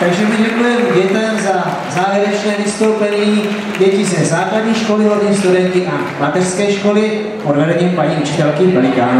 Takže my děkujeme dětem za závěrečné vystoupení děti ze základní školy, hodní studenti a mateřské školy pod vedením paní učitelky Pelikánů.